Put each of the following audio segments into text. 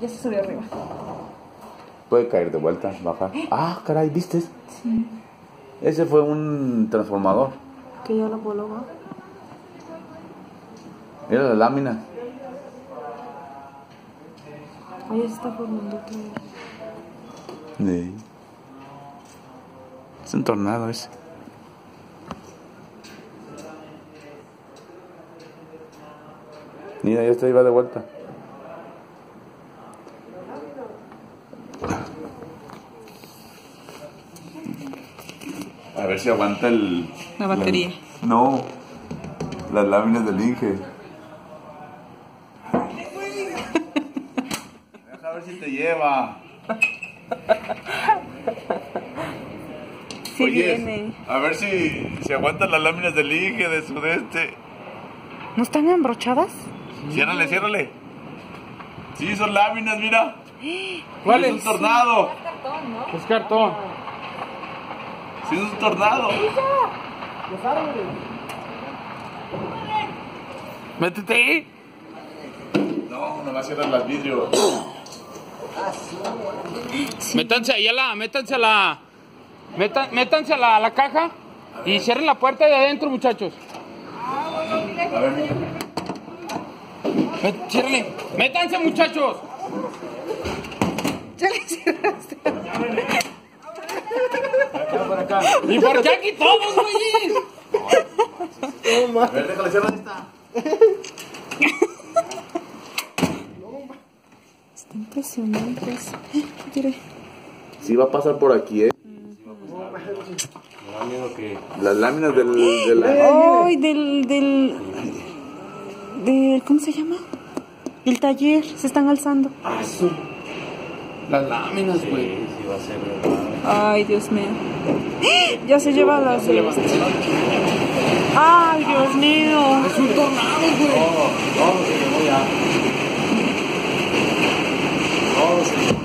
Ya se subió arriba. Puede caer de vuelta, bajar. Ah, caray, ¿viste? Sí. Ese fue un transformador. Que ya lo voló. Mira la lámina. Ahí se está formando. Sí. Es un tornado ese. Mira, ya está, iba de vuelta. A ver si aguanta el... La batería. No, las láminas del Inge. Deja ver si te lleva. Sí Oye, viene. A ver si, si aguantan las láminas del Inge de sudeste. ¿No están embrochadas? Ciérrale, ciérrale. Sí, son láminas, mira. ¿Cuál Es un es? tornado. Es cartón. Sí, es un tornado. Métete. No, nomás cierran las vidrios. Métanse ahí a la, métanse a la, metan- métanse a la, a la caja y cierren la puerta de adentro, muchachos. A ver, Ciérrenle. Métanse, muchachos. Ya le cerraste. ¿Y por qué aquí todos, güey? A ver, déjale cerrar esta. Está impresionante eso. Mire. Sí va a pasar por aquí, eh. Las láminas del, de la... ¡Ay! Del, del. Del. ¿Cómo se llama? El taller. Se están alzando. Las láminas, güey. Sí, sí va a ser. Ay, Dios mío. Ya se lleva las. Ay, Dios mío. Es un tornado, güey. No, se llevó ya. No, se llevó.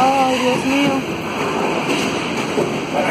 Ay, Dios mío. Para